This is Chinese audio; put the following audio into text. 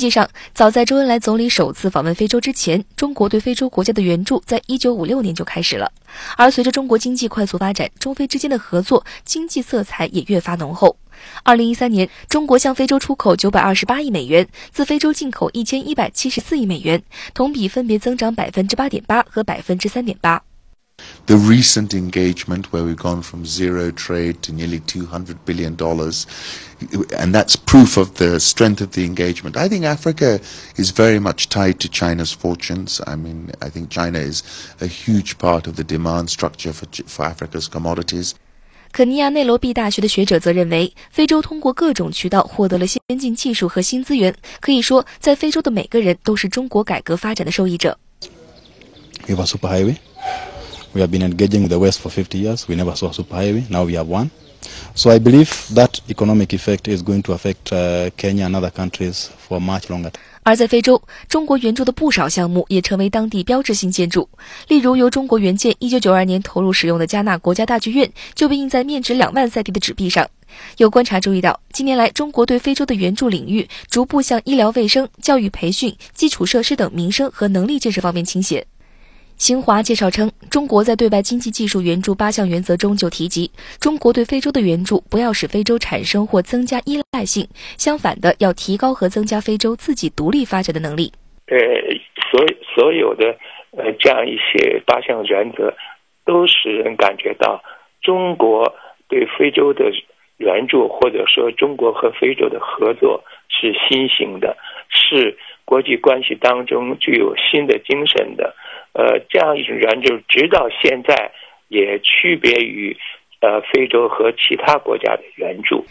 实际上，早在周恩来总理首次访问非洲之前，中国对非洲国家的援助在一九五六年就开始了。而随着中国经济快速发展，中非之间的合作经济色彩也越发浓厚。二零一三年，中国向非洲出口九百二十八亿美元，自非洲进口一千一百七十四亿美元，同比分别增长百分之八点八和百分之三点八。The recent engagement, where we've gone from zero trade to nearly $200 billion, and that's proof of the strength of the engagement. I think Africa is very much tied to China's fortunes. I mean, I think China is a huge part of the demand structure for, for Africa's commodities. 肯尼亚内罗毕大学的学者则认为，非洲通过各种渠道获得了先进技术和新资源，可以说，在非洲的每个人都是中国改革发展的受益者。We have a superhighway. We have been engaging with the West for 50 years. We never saw a superhighway. Now we have one. So I believe that economic effect is going to affect uh, Kenya and other countries for much longer. 而在非洲，中国援助的不少项目也成为当地标志性建筑。例如，由中国援建1992年投入使用的加纳国家大剧院，就被印在面值两万赛币的纸币上。有观察注意到，近年来中国对非洲的援助领域逐步向医疗卫生、教育培训、基础设施等民生和能力建设方面倾斜。新华介绍称，中国在对外经济技术援助八项原则中就提及，中国对非洲的援助不要使非洲产生或增加依赖性，相反的，要提高和增加非洲自己独立发展的能力。呃，所所有的呃这样一些八项原则，都使人感觉到中国对非洲的援助，或者说中国和非洲的合作是新型的，是国际关系当中具有新的精神的。这样一种援助，直到现在也区别于呃非洲和其他国家的援助。